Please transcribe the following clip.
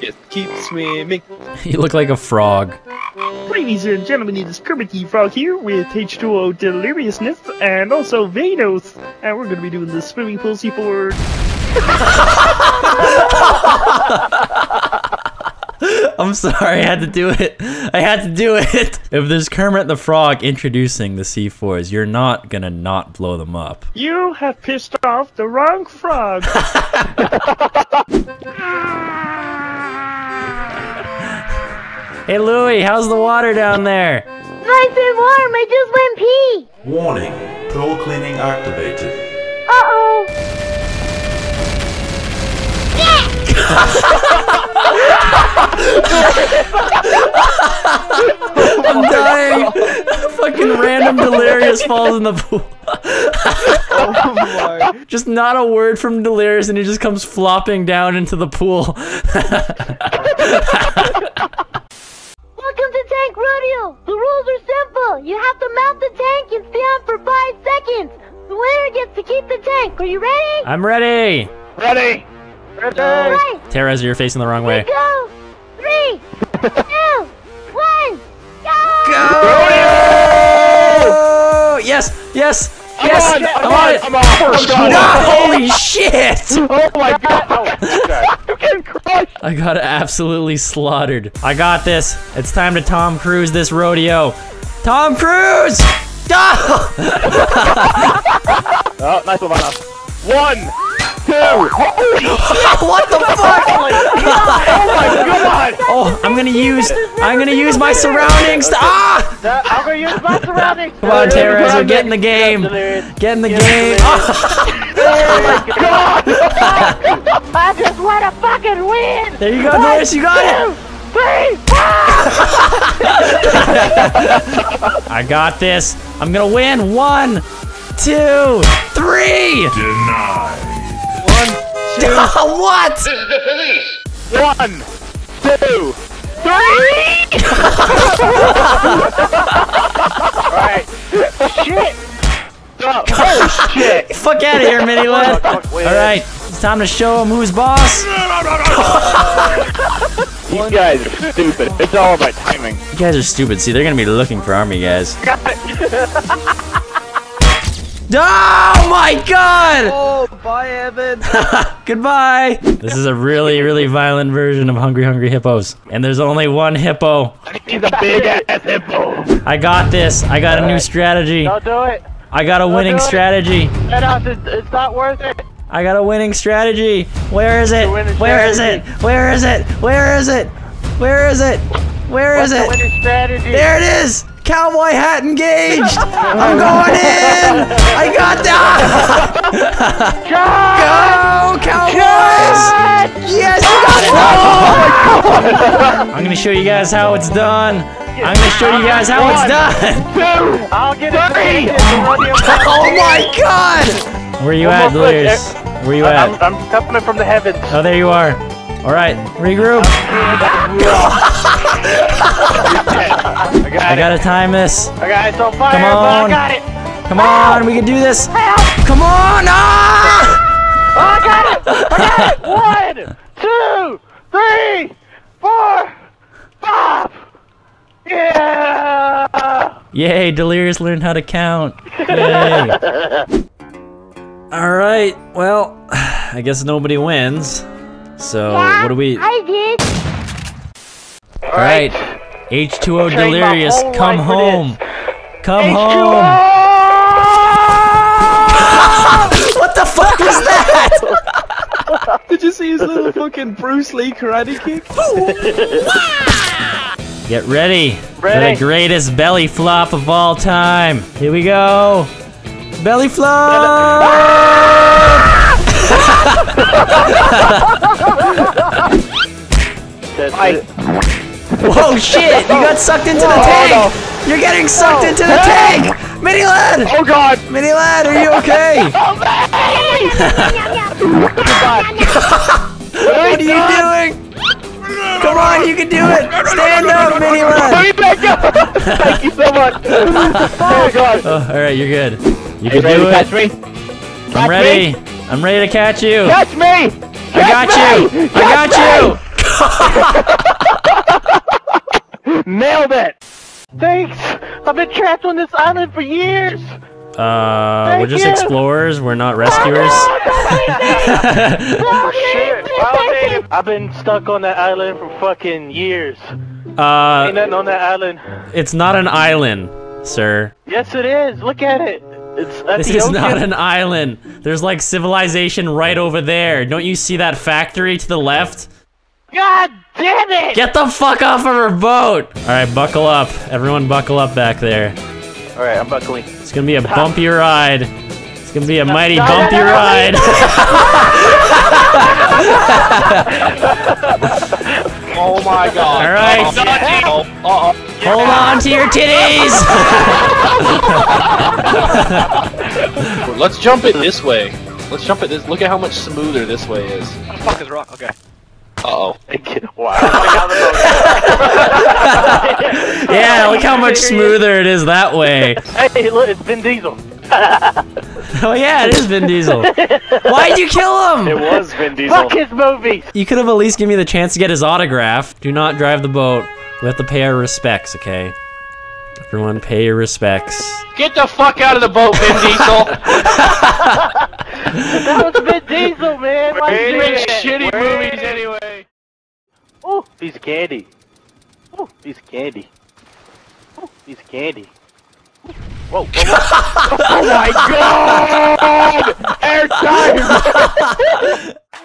Just keep swimming. You look like a frog. Ladies and gentlemen, it is Kermit the Frog here with H2O Deliriousness and also Vanoss. And we're going to be doing the swimming pool seaboard. I'm sorry, I had to do it. I had to do it. If there's Kermit the Frog introducing the C4s, you're not gonna not blow them up. You have pissed off the wrong frog. Hey Lui, how's the water down there? Nice and warm, I just went pee. Warning, pool cleaning activated. Uh-oh. I'm dying. Fucking random delirious falls in the pool. Oh my. Just not a word from delirious, and he just comes flopping down into the pool. Welcome to Tank Rodeo. The rules are simple. You have to mount the tank and stay on for five seconds. The winner gets to keep the tank. Are you ready? I'm ready. Ready? Ready? Right. Tara, you're facing the wrong way. Go. Three, two, one, go. Oh! Yes, yes, yes. on, I'm I'm on on, it. I'm on. First No, holy shit! Oh my god! you getting crushed! I got absolutely slaughtered. I got this. It's time to Tom Cruise this rodeo. Tom Cruise! Go! Oh, nice one, Vanoss. One, two. Holy what the fuck? Oh my god! Oh, I'm gonna use I'm gonna use my surroundings. To, ah! I'm gonna use my surroundings. Come on, Terez, get in the game. Get in the game. I just want to fucking win. There you go, Doris. You got it. Three, I got this. I'm gonna win. One, two, three. Denied. what? One, two, three. Alright. Shit. Oh, oh shit. Fuck out of here, Mini Ladd. All right, it's time to show him who's boss. You guys are stupid. It's all about timing. You guys are stupid. See, they're gonna be looking for army guys. Oh my god! Oh, bye, Evan. Goodbye! This is a really, really violent version of Hungry Hungry Hippos. And there's only one hippo. He's a big ass hippo. I got this. I got a new strategy. Don't do it. I got a winning do it. strategy. Thanos, it's, it's not worth it. I got a winning strategy. Where is it? Where is it? Where is it? Where is it? Where is it? Where is What's the it? winning strategy? There it is! Cowboy hat engaged! I'm going in! I got that! Go, Cowboys! Yes, you got it! I'm gonna show you guys how it's done. I'm gonna show you guys how it's done. Two. I'll get. Three. Oh my god! Where you at, more click. Where you I'm, at? I'm coming from the heavens. Oh, there you are. All right, regroup. I, got I gotta time this. I got it so far. Come on. I got it. Come on, we can do this. Come on. Ah! Oh, I got it. I got it. One, two, three, four, five. Yeah. Yay, Delirious learned how to count. Yay. All right. Well, I guess nobody wins. So yeah, what do we? I did. All right. H2O Delirious, come home. Come H2O! home. what the fuck was that? Did you see his little fucking Bruce Lee karate kick? Get ready, ready for the greatest belly flop of all time. Here we go. Belly flop! I. Whoa, shit! You got sucked into the Whoa, tank! You're getting sucked No. into the Hey! tank! Mini Ladd! oh God. Mini Ladd, are you okay? Oh, what are you doing? Come on, you can do it! Stand up, mini Let lad! me back up. Thank you so much. oh God. Oh, alright, you're good. You You can ready do to catch it. me? I'm ready. me? I'm ready to catch you. Catch me! I got you. I got you. Nailed it! Thanks! I've been trapped on this island for years! Uh, we're just you. explorers. We're not rescuers. Oh, shit! I've been stuck on that island for fucking years. Uh, Ain't nothing on that island. it's not an island, sir. Yes, it is. Look at it. It's at This the is ocean. not an island. There's like civilization right over there. Don't you see that factory to the left? God damn it! Get the fuck off of her boat! Alright, buckle up. Everyone buckle up back there. All right, I'm buckling. It's gonna be a bumpy ride. It's gonna be a mighty no, no, bumpy no, no. ride. Oh my god. Alright, Uh-oh. hold on to your titties! Let's jump it this way. Let's jump it this. Look at how much smoother this way is. What the fuck is wrong? Okay. Uh oh. wow. yeah, look how much smoother it is that way. hey, look, it's Vin Diesel. Oh yeah, it is Vin Diesel. Why'd you kill him? It was Vin Diesel. Fuck his movies. You could have at least given me the chance to get his autograph. Do not drive the boat. We have to pay our respects, okay? Everyone pay your respects. Get the fuck out of the boat, Vin Diesel. That was Vin Diesel, man. Why Wait you a do minute. that? Shitty Wait. movies anyway. Piece of candy. Oh, piece of candy. Oh, piece of candy. Whoa, whoa, whoa. Oh my god! Airtime!